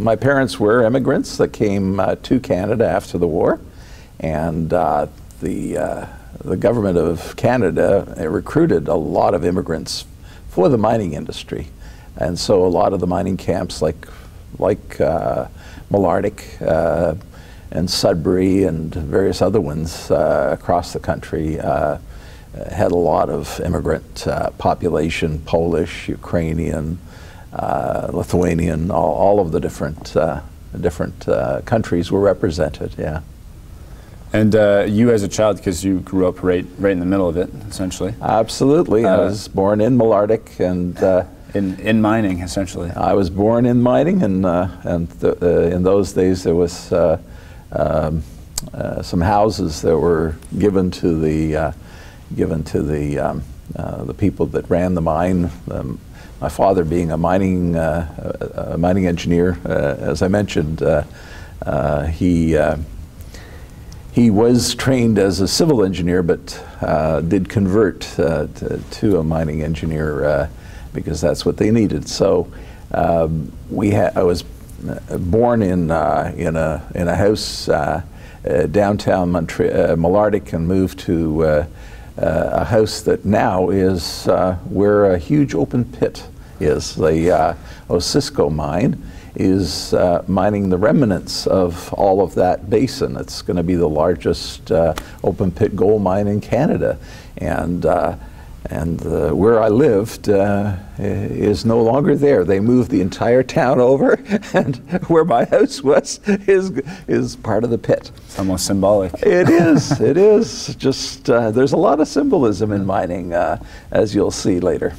my parents were immigrants that came uh, to Canada after the war, and uh, the uh, the government of Canada recruited a lot of immigrants for the mining industry, and so a lot of the mining camps, like like uh, Malartic uh, and Sudbury and various other ones uh, across the country, had a lot of immigrant population: Polish, Ukrainian, Lithuanian, all, all of the different different countries were represented. Yeah. And uh, you, as a child, because you grew up right, right in the middle of it, essentially. Absolutely, I Uh, was born in Malartic, and uh, In, in mining, essentially. I was born in mining, and uh, and th- uh, in those days there was uh, um, uh, some houses that were given to the uh, given to the um, uh, the people that ran the mine. Um, my father, being a mining uh, a, mining engineer, uh, as I mentioned, he. He was trained as a civil engineer, but did convert to, to a mining engineer because that's what they needed. So um, we I was born in in a in a house uh, downtown Montre- uh, Malartic and moved to uh, a house that now is uh, where a huge open pit is, the uh, Osisco mine is uh, mining the remnants of all of that basin. It's going to be the largest uh, open pit gold mine in Canada, and uh, and uh, where I lived uh, is no longer there. They moved the entire town over, and where my house was is is part of the pit. It's almost symbolic. It is. it is. Just uh, there's a lot of symbolism in mining, uh, as you'll see later.